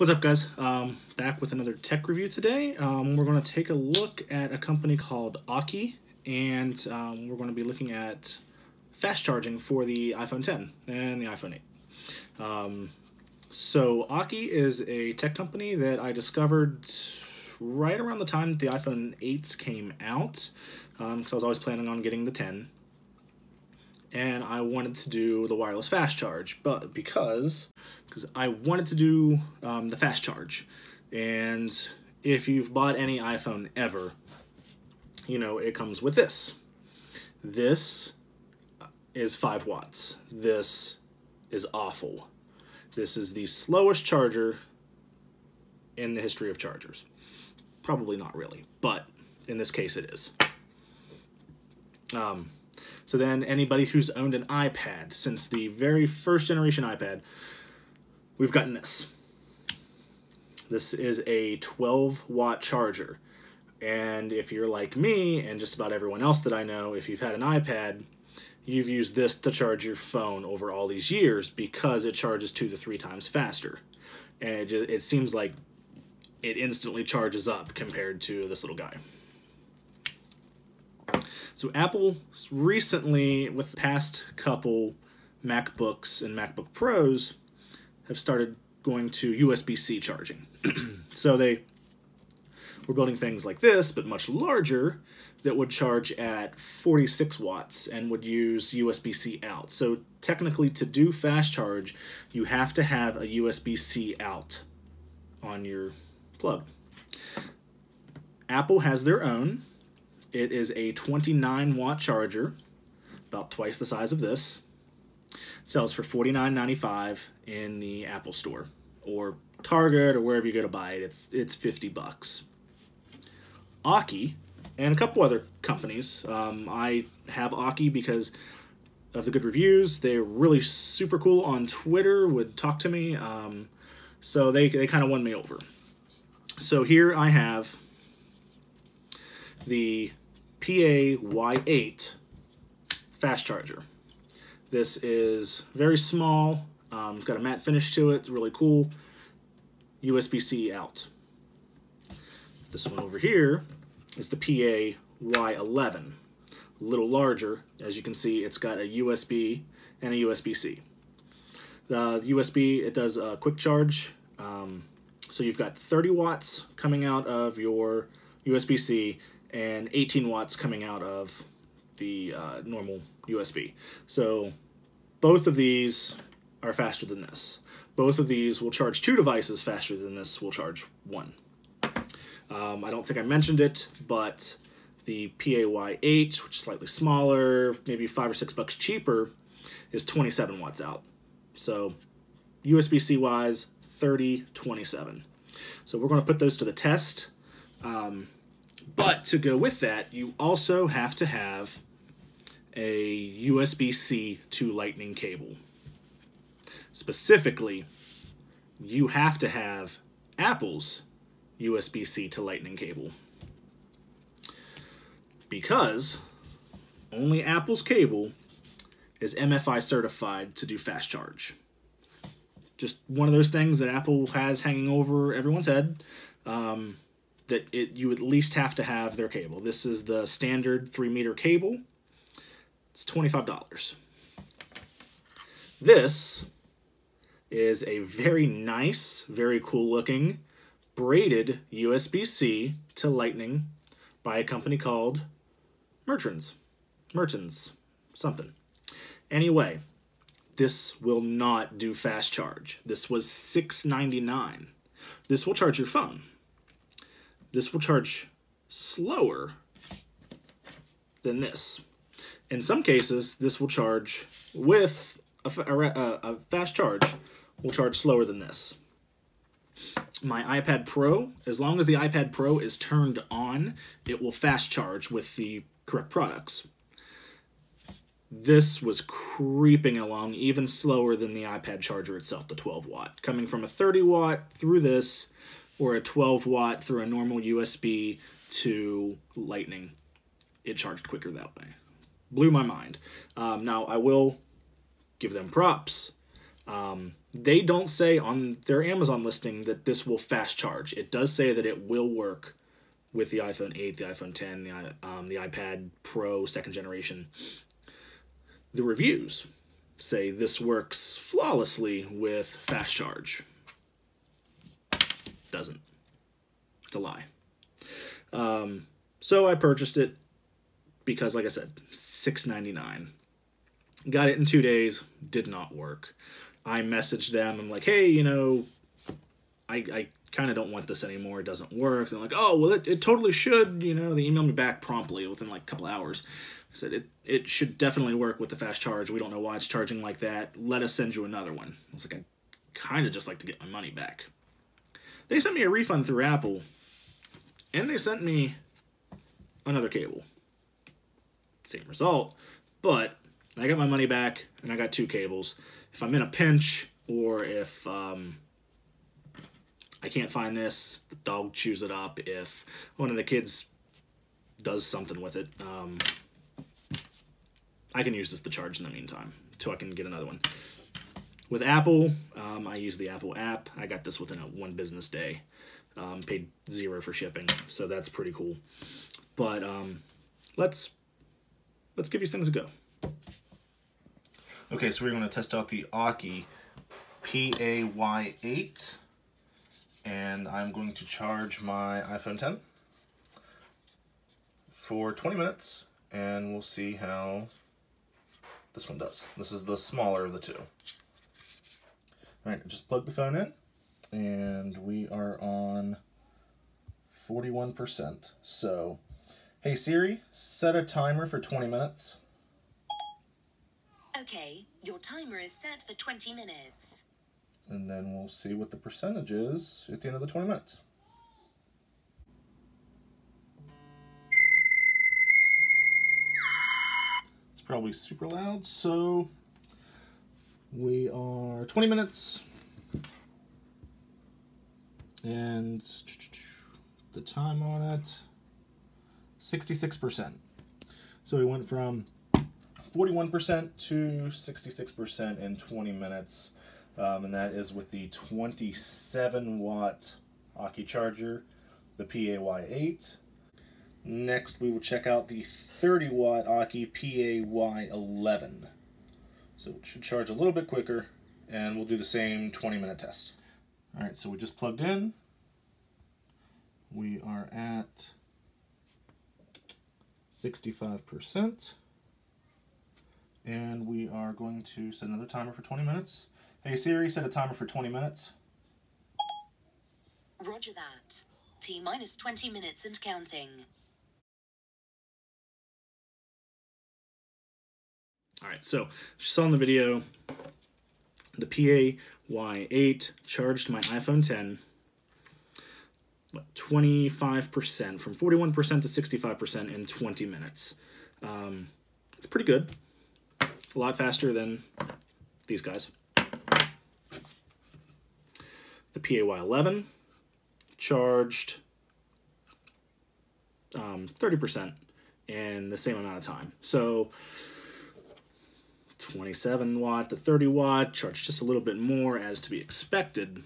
What's up, guys? Um, back with another tech review today. Um, we're going to take a look at a company called Aukey and um, we're going to be looking at fast charging for the iPhone 10 and the iPhone 8. Um, so, Aukey is a tech company that I discovered right around the time that the iPhone 8s came out, because um, I was always planning on getting the 10 and I wanted to do the wireless fast charge, but because because I wanted to do um, the fast charge, and if you've bought any iPhone ever, you know it comes with this. This is five watts. This is awful. This is the slowest charger in the history of chargers. Probably not really, but in this case it is. Um, so then anybody who's owned an iPad since the very first generation iPad, we've gotten this. This is a 12 watt charger. And if you're like me and just about everyone else that I know, if you've had an iPad, you've used this to charge your phone over all these years because it charges two to three times faster. And it, just, it seems like it instantly charges up compared to this little guy. So Apple recently, with the past couple MacBooks and MacBook Pros, have started going to USB-C charging. so they were building things like this, but much larger, that would charge at 46 watts and would use USB-C out. So technically to do fast charge, you have to have a USB-C out on your plug. Apple has their own, it is a 29 watt charger, about twice the size of this. sells for $49.95 in the Apple Store or Target or wherever you go to buy it. It's it's 50 bucks. Aukey and a couple other companies. Um, I have Aukey because of the good reviews. They're really super cool on Twitter. Would talk to me. Um, so they they kind of won me over. So here I have the PA-Y8 fast charger. This is very small. Um, it's got a matte finish to it. Really cool. USB-C out. This one over here is the PA-Y11. A little larger. As you can see, it's got a USB and a USB-C. The USB, it does a quick charge. Um, so you've got 30 watts coming out of your USB-C and 18 watts coming out of the uh, normal USB. So both of these are faster than this. Both of these will charge two devices faster than this will charge one. Um, I don't think I mentioned it, but the PAY8, which is slightly smaller, maybe five or six bucks cheaper, is 27 watts out. So USB-C wise, 30, 27. So we're going to put those to the test. Um, but to go with that, you also have to have a USB-C to lightning cable. Specifically, you have to have Apple's USB-C to lightning cable. Because only Apple's cable is MFI certified to do fast charge. Just one of those things that Apple has hanging over everyone's head. Um, that it you at least have to have their cable. This is the standard three meter cable. It's $25. This is a very nice, very cool looking braided USB-C to Lightning by a company called Mertens. Mertens. Something. Anyway, this will not do fast charge. This was $6.99. This will charge your phone. This will charge slower than this. In some cases, this will charge with a, a, a fast charge, will charge slower than this. My iPad Pro, as long as the iPad Pro is turned on, it will fast charge with the correct products. This was creeping along even slower than the iPad charger itself, the 12 watt. Coming from a 30 watt through this, or a 12 watt through a normal USB to Lightning. It charged quicker that way. Blew my mind. Um, now, I will give them props. Um, they don't say on their Amazon listing that this will fast charge. It does say that it will work with the iPhone 8, the iPhone 10, the um, the iPad Pro second generation. The reviews say this works flawlessly with fast charge. Doesn't. It's a lie. Um, so I purchased it because, like I said, six ninety nine. Got it in two days. Did not work. I messaged them. I'm like, hey, you know, I, I kind of don't want this anymore. It doesn't work. They're like, oh, well, it, it totally should. You know, they emailed me back promptly within like a couple hours. I said, it, it should definitely work with the fast charge. We don't know why it's charging like that. Let us send you another one. I was like, I'd kind of just like to get my money back. They sent me a refund through Apple, and they sent me another cable. Same result, but I got my money back, and I got two cables if I'm in a pinch or if um, I can't find this, the dog chews it up. If one of the kids does something with it, um, I can use this to charge in the meantime until I can get another one. With Apple, um, I use the Apple app. I got this within a one business day. Um, paid zero for shipping, so that's pretty cool. But um, let's let's give these things a go. Okay, so we're going to test out the Aukey PAY8 and I'm going to charge my iPhone 10 for 20 minutes and we'll see how this one does. This is the smaller of the two. Alright, just plug the phone in and we are on 41%. So, hey Siri, set a timer for 20 minutes. Okay, your timer is set for 20 minutes. And then we'll see what the percentage is at the end of the 20 minutes. It's probably super loud, so we are 20 minutes. And the time on it, 66%. So we went from 41% to 66% in 20 minutes. Um, and that is with the 27 watt Aukey charger, the PAY8. Next, we will check out the 30 watt Aukey PAY11. So it should charge a little bit quicker, and we'll do the same 20 minute test. All right, so we just plugged in. We are at 65% and we are going to set another timer for 20 minutes. Hey Siri, set a timer for 20 minutes. Roger that. T minus 20 minutes and counting. Alright, so you saw in the video, the PAY8 charged my iPhone 10 what, 25%, from 41% to 65% in 20 minutes. Um, it's pretty good a lot faster than these guys. The PAY11 charged um, 30% in the same amount of time. So 27 watt to 30 watt, charge just a little bit more as to be expected.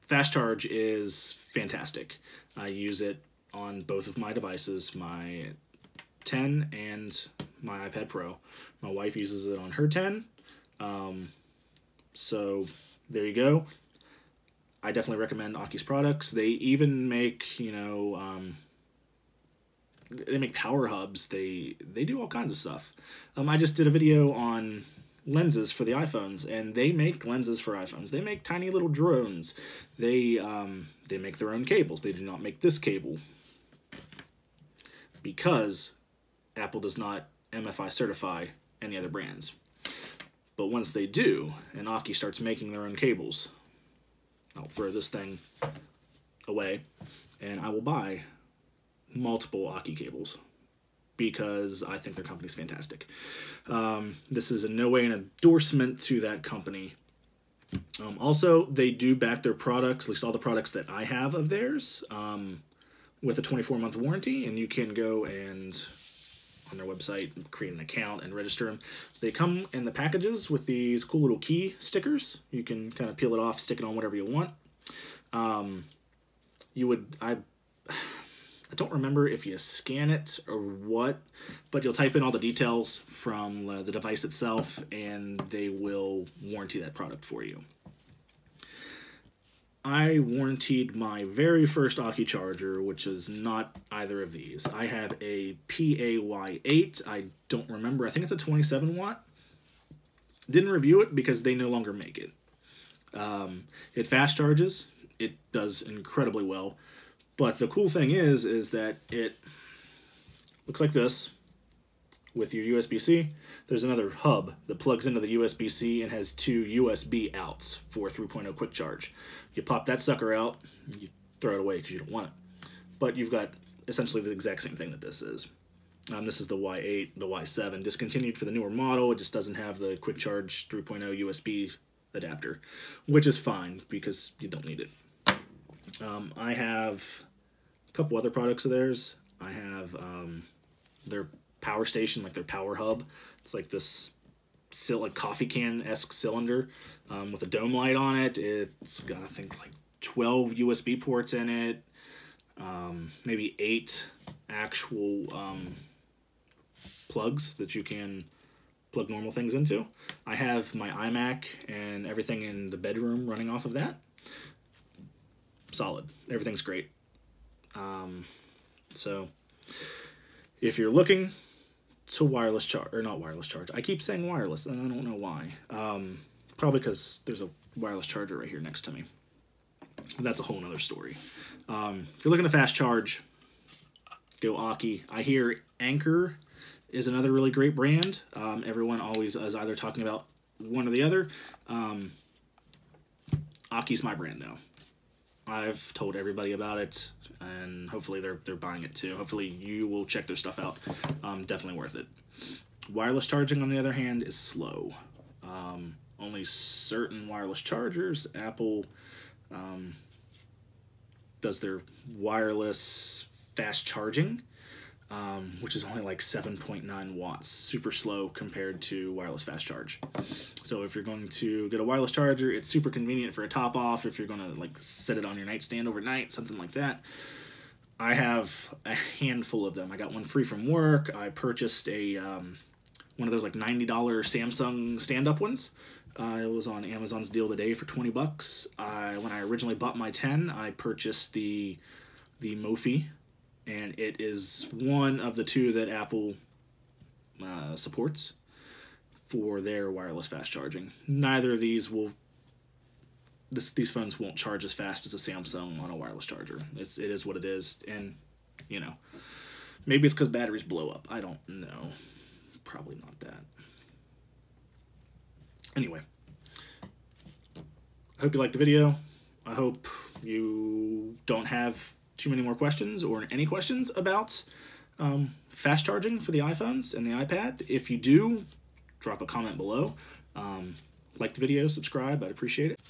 Fast charge is fantastic. I use it on both of my devices, my 10 and my iPad Pro. My wife uses it on her 10. Um, so there you go. I definitely recommend Aukey's products. They even make, you know, um, they make power hubs. They they do all kinds of stuff. Um, I just did a video on lenses for the iPhones, and they make lenses for iPhones. They make tiny little drones. They um, they make their own cables. They do not make this cable because Apple does not MFI certify any other brands. But once they do, and Aukey starts making their own cables, I'll throw this thing away and I will buy multiple Aukey cables because I think their company's fantastic. Um, this is in no way an endorsement to that company. Um, also, they do back their products, at least all the products that I have of theirs, um, with a 24 month warranty, and you can go and on their website, create an account, and register them. They come in the packages with these cool little key stickers. You can kind of peel it off, stick it on whatever you want. Um, you would I I don't remember if you scan it or what, but you'll type in all the details from uh, the device itself, and they will warranty that product for you. I warranted my very first Aukey charger, which is not either of these. I have a PAY8. I don't remember. I think it's a 27 watt. Didn't review it because they no longer make it. Um, it fast charges. It does incredibly well. But the cool thing is, is that it looks like this with your USB-C. There's another hub that plugs into the USB-C and has two USB outs for 3.0 quick charge. You pop that sucker out, you throw it away because you don't want it. But you've got essentially the exact same thing that this is. Um, this is the Y8, the Y7, discontinued for the newer model. It just doesn't have the quick charge 3.0 USB adapter, which is fine because you don't need it. Um, I have couple other products of theirs. I have um, their power station, like their power hub. It's like this like coffee can esque cylinder um, with a dome light on it. It's got I think like 12 USB ports in it, um, maybe eight actual um, plugs that you can plug normal things into. I have my iMac and everything in the bedroom running off of that solid. Everything's great. Um, so if you're looking to wireless charge or not wireless charge, I keep saying wireless and I don't know why. Um, probably because there's a wireless charger right here next to me. That's a whole nother story. Um, if you're looking to fast charge, go Aukey. I hear Anker is another really great brand. Um, everyone always is either talking about one or the other. Um, Aukey's my brand now. I've told everybody about it, and hopefully they're they're buying it too. Hopefully you will check their stuff out. Um, definitely worth it. Wireless charging, on the other hand, is slow. Um, only certain wireless chargers, Apple um, does their wireless fast charging um, which is only like 7.9 watts, super slow compared to wireless fast charge. So if you're going to get a wireless charger, it's super convenient for a top off. If you're going to like set it on your nightstand overnight, something like that. I have a handful of them. I got one free from work. I purchased a um, one of those like $90 Samsung stand-up ones. Uh, it was on Amazon's deal today for 20 bucks. I, when I originally bought my 10, I purchased the the Mophie and it is one of the two that Apple uh, supports for their wireless fast charging. Neither of these will. This, these phones won't charge as fast as a Samsung on a wireless charger. It's it is what it is, and you know, maybe it's because batteries blow up. I don't know. Probably not that. Anyway, I hope you liked the video. I hope you don't have too many more questions or any questions about um, fast charging for the iPhones and the iPad. If you do, drop a comment below. Um, like the video, subscribe, I'd appreciate it.